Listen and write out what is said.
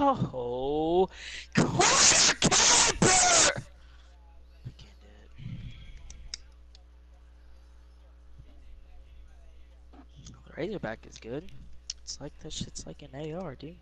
Oh, Claire Camper! I can't do it. The Razorback is good. It's like that shit's like an AR, dude.